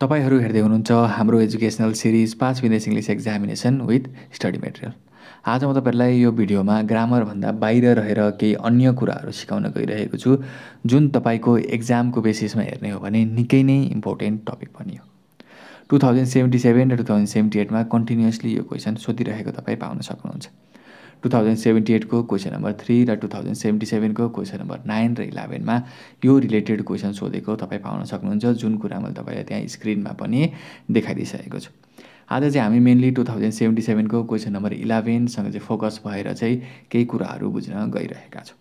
तपाईँहरू हेर्दै हुनुहुन्छ हाम्रो एजुकेसनल सिरिज पाँच विदेश English examination with study material आज म तपाईँहरूलाई यो भिडियोमा ग्रामरभन्दा बाहिर रहेर केही अन्य कुराहरू सिकाउन गइरहेको छु जुन तपाईँको एक्जामको बेसिसमा हेर्ने हो भने निकै नै इम्पोर्टेन्ट टपिक पनि हो। टु थाउजन्ड सेभेन्टी सेभेन र टु थाउजन्ड सेभेन्टी एटमा कन्टिन्युसली यो क्वेसन सोधिरहेको तपाईँ पाउन सक्नुहुन्छ। टु थाउजन्ड सेभेन्टी एटको क्वेसन नम्बर थ्री र टु थाउजन्ड सेभेन्टी सेभेनको क्वेसन नम्बर नाइन र इलेभेनमा यो रिलेटेड क्वेसन सोधेको तपाईँ पाउन सक्नुहुन्छ जुन कुरा मैले तपाईँलाई त्यहाँ स्क्रिनमा पनि देखाइदिइसकेको छु। आज चाहिँ हामी मेनली टु थाउजन्ड सेभेन्टी सेभेनको क्वेसन नम्बर इलेभेनसँग चाहिँ फोकस भएर चाहिँ केही कुराहरू बुझ्न गइरहेका छौँ।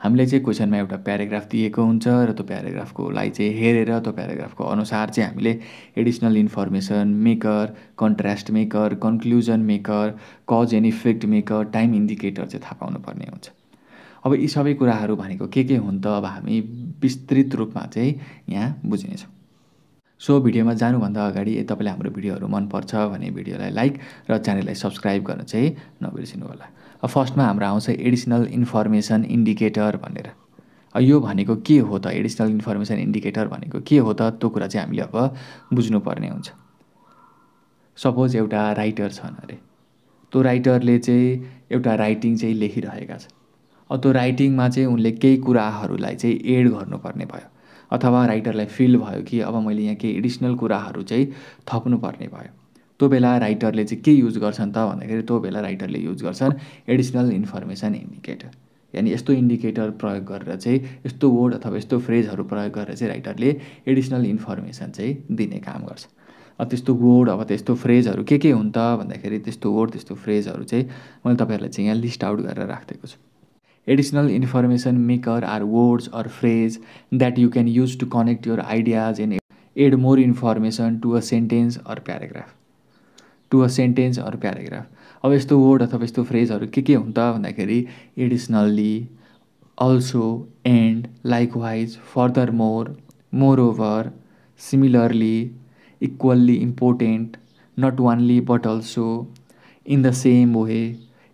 हामीले चाहिँ क्वेसनमा एउटा प्याराग्राफ दिएको हुन्छ र त्यो प्याराग्राफकोलाई चाहिँ हेरेर त्यो प्याराग्राफको अनुसार चाहिँ हामीले additional information marker contrast marker conclusion marker cause and effect marker time indicator चाहिँ थाहा पाउनुपर्ने हुन्छ। अब यी सबै कुराहरू भनेको के के हुन् त अब हामी विस्तृत रूपमा चाहिँ यहाँ बुझ्नेछौँ। सो भिडियोमा जानुभन्दा अगाडि तपाईँलाई हाम्रो भिडियोहरू मनपर्छ भने भिडियोलाई लाइक र च्यानललाई सब्सक्राइब गर्न चाहिँ नबिर्सिनु होला फर्स्टमा हाम्रो आउँछ एडिसनल इन्फर्मेसन इन्डिकेटर भनेर। यो भनेको के हो त? एडिसनल इन्फर्मेसन इन्डिकेटर भनेको के हो त? त्यो कुरा चाहिँ हामीले अब बुझ्नुपर्ने हुन्छ। सपोज एउटा राइटर छन् अरे। त्यो राइटरले चाहिँ एउटा राइटिङ चाहिँ लेखिरहेका छन्। अब त्यो राइटिङमा चाहिँ उनले केही कुराहरूलाई चाहिँ एड गर्नुपर्ने भयो। अथवा राइटरलाई फिल भयो कि अब मैले यहाँ केही एडिसनल कुराहरू चाहिँ थप्नुपर्ने भयो। त्यो बेला राइटरले चाहिँ के युज गर्छन् त भन्दाखेरि त्यो बेला राइटरले युज गर्छन् एडिसनल इन्फर्मेसन इन्डिकेटर यानि यस्तो इन्डिकेटर प्रयोग गरेर चाहिँ यस्तो वर्ड अथवा यस्तो फ्रेजहरू प्रयोग गरेर चाहिँ राइटरले एडिसनल इन्फर्मेसन चाहिँ दिने काम गर्छ। अब त्यस्तो वर्ड अब त्यस्तो फ्रेजहरू के के हुन् त भन्दाखेरि त्यस्तो वर्ड त्यस्तो फ्रेजहरू चाहिँ मैले तपाईँहरूलाई चाहिँ यहाँ लिस्ट आउट गरेर राखिदिएको छु। Additional information marker are words or phrase that you can use to connect your ideas and add more information to a sentence or paragraph to a sentence or paragraph अब यस्तो word अथवा यस्तो फ्रेजहरू के के हुन् त भन्दाखेरि additionally also and likewise furthermore moreover similarly equally important not only but also in the same way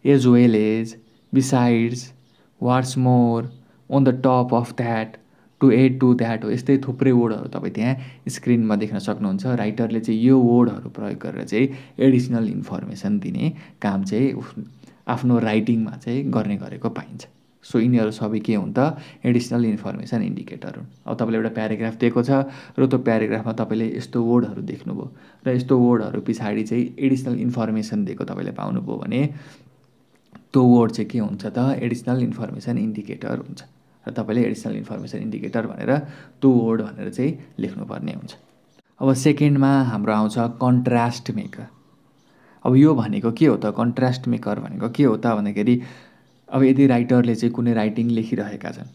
as well as besides what's more on the top of that to add to that हो यस्तै थुप्रै वर्डहरू तपाईँ त्यहाँ स्क्रिनमा देख्न सक्नुहुन्छ। राइटरले चाहिँ यो वर्डहरू प्रयोग गरेर चाहिँ एडिसनल इन्फर्मेसन दिने काम चाहिँ आफ्नो राइटिङमा चाहिँ गर्ने गरेको पाइन्छ। सो यिनीहरू सबै के हुन् त? एडिसनल इन्फर्मेसन इन्डिकेटर हुन्। अब तपाईँले एउटा प्याराग्राफ दिएको छ र त्यो प्याराग्राफमा तपाईँले यस्तो वर्डहरू देख्नुभयो र यस्तो वर्डहरू पछाडि चाहिँ एडिसनल इन्फर्मेसन दिएको तपाईँले पाउनुभयो भने त्यो वर्ड चाहिँ के हुन्छ त? एडिसनल इन्फर्मेसन इन्डिकेटर हुन्छ। र तपाईँले एडिसनल इन्फर्मेसन इन्डिकेटर भनेर टु वर्ड भनेर चाहिँ लेख्नुपर्ने हुन्छ। अब सेकेन्डमा हाम्रो आउँछ कन्ट्रास्ट मेकर अब यो भनेको के हो त? कन्ट्रास्ट मेकर भनेको के हो त? भन्दाखेरि अब यदि राइटरले चाहिँ कुनै राइटिङ लेखिरहेका छन्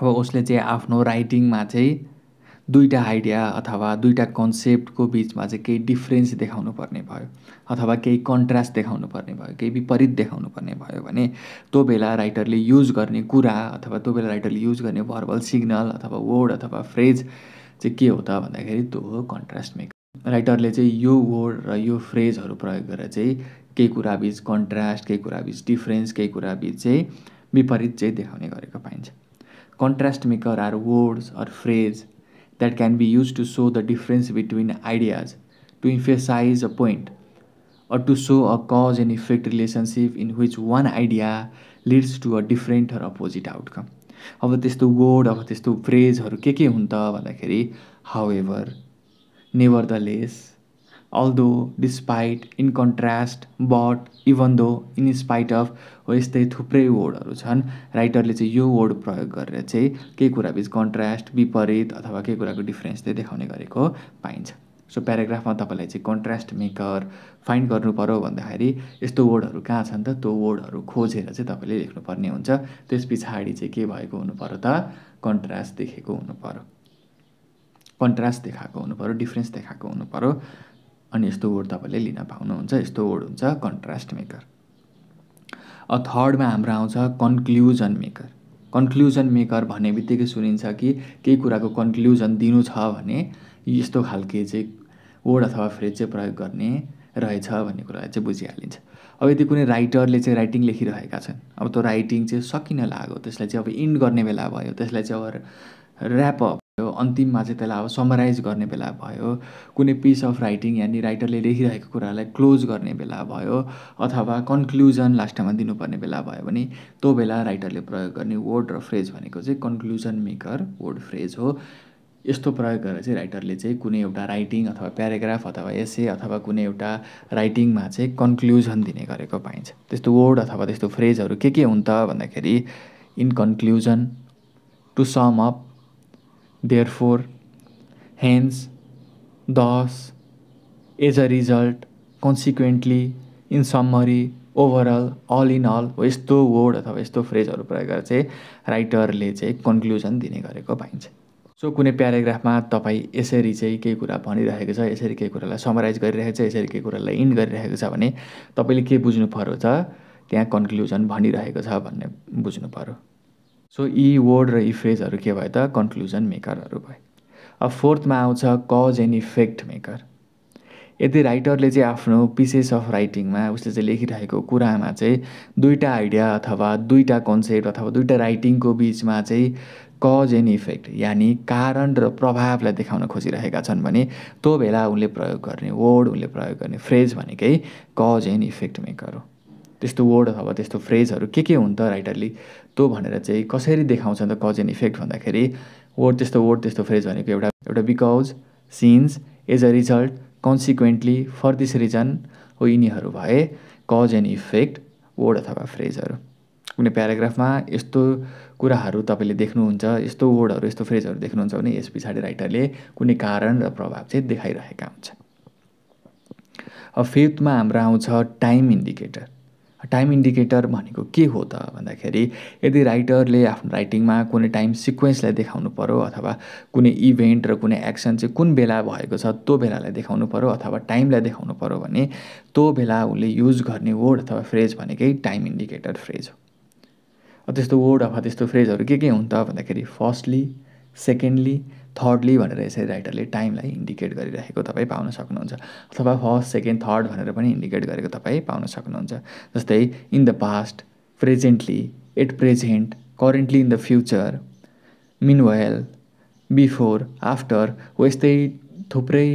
अब उसले चाहिँ आफ्नो राइटिङमा चाहिँ दुईवटा आइडिया अथवा दुईवटा कन्सेप्टको बिचमा चाहिँ केही डिफ्रेन्स देखाउनु पर्ने भयो अथवा केही कन्ट्रास्ट देखाउनु पर्ने भयो केही विपरीत देखाउनु पर्ने भयो भने त्यो बेला राइटरले युज गर्ने कुरा अथवा त्यो बेला राइटरले युज गर्ने भर्बल सिग्नल अथवा वर्ड अथवा फ्रेज चाहिँ के हो त भन्दाखेरि त्यो हो कन्ट्रास्ट मेकर राइटरले चाहिँ यो वर्ड र यो फ्रेजहरू प्रयोग गरेर चाहिँ केही कुरा बिच कन्ट्रास्ट केही कुरा बिच डिफ्रेन्स केही कुरा बिच चाहिँ विपरीत चाहिँ देखाउने गरेको पाइन्छ। Contrast marker are words or phrase that can be used to show the difference between ideas, to emphasize a point, or to show a cause and effect relationship in which one idea leads to a different or opposite outcome. अब त्यस्तो word अब त्यस्तो फ्रेजहरू के के हुन् त भन्दाखेरि however nevertheless although despite in contrast but even though in spite of हो यस्तै थुप्रै वर्डहरू छन्। राइटरले चाहिँ यो वर्ड प्रयोग गरेर चाहिँ केही कुराबिच कन्ट्रास्ट विपरीत अथवा केही कुराको डिफ्रेन्स चाहिँ देखाउने गरेको पाइन्छ। सो प्याराग्राफमा तपाईँलाई चाहिँ कन्ट्रास्ट मेकर फाइन्ड गर्नु पऱ्यो भन्दाखेरि यस्तो वर्डहरू कहाँ छन् त? त्यो वर्डहरू खोजेर चाहिँ तपाईँले लेख्नुपर्ने हुन्छ। त्यस पछाडि चाहिँ के भएको हुनु पऱ्यो त? कन्ट्रास्ट देखेको हुनु पऱ्यो कन्ट्रास्ट देखाएको हुनु पऱ्यो डिफ्रेन्स देखाएको हुनु पऱ्यो अनि यस्तो वर्ड तपाईँले लिन पाउनुहुन्छ यस्तो वर्ड हुन्छ कन्ट्रास्ट मेकर अ थर्डमा हाम्रो आउँछ कन्क्लुजन मेकर कन्क्लुजन मेकर भन्ने बित्तिकै सुनिन्छ कि केही कुराको कन्क्लुजन दिनु छ भने यस्तो खालके चाहिँ वर्ड अथवा फ्रेज चाहिँ प्रयोग गर्ने रहेछ भन्ने कुरा चाहिँ बुझिहालिन्छ। अब यदि कुनै राइटरले चाहिँ राइटिङ लेखिरहेका छन् अब त्यो राइटिङ चाहिँ सकिन लाग्यो त्यसलाई चाहिँ अब इन्ड गर्ने बेला भयो त्यसलाई चाहिँ अब ऱ्याप अन्तिममा चाहिँ त्यसलाई अब समराइज गर्ने बेला भयो कुनै पिस अफ राइटिङ यानि राइटरले लेखिरहेको कुरालाई क्लोज गर्ने बेला भयो अथवा कन्क्लुजन लास्टमा दिनुपर्ने बेला भयो भने त्यो बेला राइटरले प्रयोग गर्ने वर्ड र फ्रेज भनेको चाहिँ कन्क्लुजन मेकर वर्ड फ्रेज हो। यस्तो प्रयोग गरेर चाहिँ राइटरले चाहिँ कुनै एउटा राइटिङ अथवा प्याराग्राफ अथवा एसे अथवा कुनै एउटा राइटिङमा चाहिँ कन्क्लुजन दिने गरेको पाइन्छ। त्यस्तो वर्ड अथवा त्यस्तो फ्रेजहरू के के हुन् त भन्दाखेरि in conclusion to sum up for hence thus as a result consequently in summary overall all in all हो यस्तो वर्ड अथवा यस्तो फ्रेजहरू प्रयोग गरेर चाहिँ राइटरले चाहिँ कन्क्लुजन दिने गरेको पाइन्छ। सो कुनै प्याराग्राफमा तपाईँ यसरी चाहिँ केही कुरा भनिरहेको छ यसरी केही कुरालाई समराइज गरिरहेको छ यसरी केही कुरालाई इन्ड गरिरहेको छ भने तपाईँले के बुझ्नु पऱ्यो त? त्यहाँ कन्क्लुजन भनिरहेको छ भन्ने बुझ्नु पऱ्यो सो यी वर्ड र यी फ्रेजहरू के भयो त? कन्क्लुजन मेकरहरू भयो अब फोर्थमा आउँछ कज एन्ड इफेक्ट मेकर यदि राइटरले चाहिँ आफ्नो पिसेस अफ राइटिङमा उसले चाहिँ लेखिरहेको कुरामा चाहिँ दुईवटा आइडिया अथवा दुईवटा कन्सेप्ट अथवा दुईवटा राइटिङको बिचमा चाहिँ कज एन्ड इफेक्ट यानि कारण र प्रभावलाई देखाउन खोजिरहेका छन् भने त्यो बेला उनले प्रयोग गर्ने वर्ड उनले प्रयोग गर्ने फ्रेज भनेकै कज एन्ड इफेक्ट मेकर हो। त्यस्तो वर्ड अथवा त्यस्तो फ्रेजहरू के के हुन् त राइटरले त्यो भनेर चाहिँ कसरी देखाउँछ त कज एन्ड इफेक्ट भन्दाखेरि वर्ड त्यस्तो वर्ड त्यस्तो फ्रेज भनेको एउटा एउटा because since as a result consequently for this reason हो यिनीहरू भए कज एन्ड इफेक्ट वर्ड अथवा फ्रेजहरू कुनै प्याराग्राफमा यस्तो कुराहरू तपाईँले देख्नुहुन्छ यस्तो वर्डहरू यस्तो फ्रेजहरू देख्नुहुन्छ भने यस पछाडि राइटरले कुनै कारण र प्रभाव चाहिँ देखाइरहेका हुन्छ। अब फिफ्थमा हाम्रो आउँछ टाइम इन्डिकेटर टाइम इन्डिकेटर भनेको के हो त भन्दाखेरि यदि राइटरले आफ्नो राइटिङमा कुनै टाइम सिक्वेन्सलाई देखाउनु पऱ्यो अथवा कुनै इभेन्ट र कुनै एक्सन चाहिँ कुन बेला भएको छ त्यो बेलालाई देखाउनु पऱ्यो अथवा टाइमलाई देखाउनु पऱ्यो भने त्यो बेला उसले युज गर्ने वर्ड अथवा फ्रेज भनेकै टाइम इन्डिकेटर फ्रेज हो। त्यस्तो वर्ड अथवा त्यस्तो फ्रेजहरू के के हुन् त भन्दाखेरि फर्स्टली सेकेन्डली थर्डली भनेर यसरी राइटरले टाइमलाई इन्डिकेट गरिरहेको तपाईँ पाउन सक्नुहुन्छ अथवा फर्स्ट सेकेन्ड थर्ड भनेर पनि इन्डिकेट गरेको तपाईँ पाउन सक्नुहुन्छ। जस्तै in the past presently at present currently in the future meanwhile before after हो यस्तै थुप्रै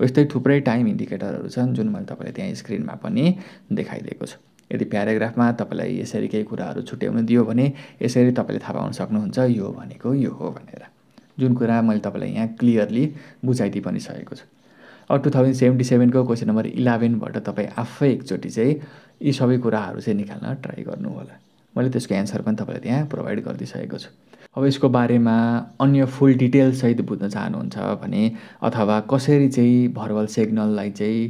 यस्तै थुप्रै टाइम इन्डिकेटरहरू छन् जुन मैले तपाईँलाई त्यहाँ स्क्रिनमा पनि देखाइदिएको छु। यदि प्याराग्राफमा तपाईँलाई यसरी केही कुराहरू छुट्याउनु दियो भने यसरी तपाईँले थाहा पाउन सक्नुहुन्छ यो भनेको यो हो भनेर। जुन कुरा मैले तपाईँलाई यहाँ क्लियरली बुझाइदिइ पनि सकेको छु। अब टु थाउजन्ड सेभेन्टी सेभेनको क्वेसन नम्बर इलेभेनबाट तपाईँ आफै एकचोटि चाहिँ यी सबै कुराहरू चाहिँ निकाल्न ट्राई गर्नु होला मैले त्यसको एन्सर पनि तपाईँलाई त्यहाँ प्रोभाइड गरिदिइसकेको छु। अब यसको बारेमा अन्य फुल डिटेल्ससहित बुझ्न चाहनुहुन्छ भने अथवा कसरी चाहिँ भर्बल सिग्नललाई चाहिँ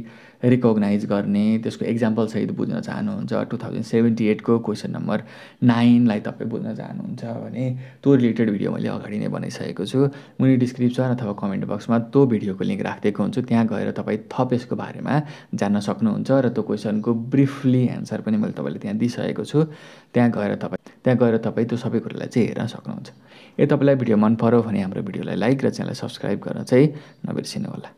रिकगनाइज गर्ने त्यसको इक्जाम्पलसहित बुझ्न चाहनुहुन्छ। टु थाउजन्ड सेभेन्टी एटको क्वेसन नम्बर नाइनलाई तपाईँ बुझ्न चाहनुहुन्छ भने त्यो रिलेटेड भिडियो मैले अगाडि नै बनाइसकेको छु। मुनि डिस्क्रिप्सन अथवा कमेन्ट बक्समा त्यो भिडियोको लिङ्क राखिदिएको हुन्छु। त्यहाँ गएर तपाईँ थप यसको बारेमा जान्न सक्नुहुन्छ र त्यो क्वेसनको ब्रिफली एन्सर पनि मैले तपाईँलाई त्यहाँ दिइसकेको छु। त्यहाँ गएर तपाईँ त्यहाँ गएर तपाईँ त्यो सबै कुरालाई चाहिँ हेर्न सक्नुहुन्छ। यदि तपाईँलाई भिडियो मन पऱ्यो भने हाम्रो भिडियोलाई लाइक र च्यानललाई सब्सक्राइब गर्न चाहिँ नबिर्सिनु होला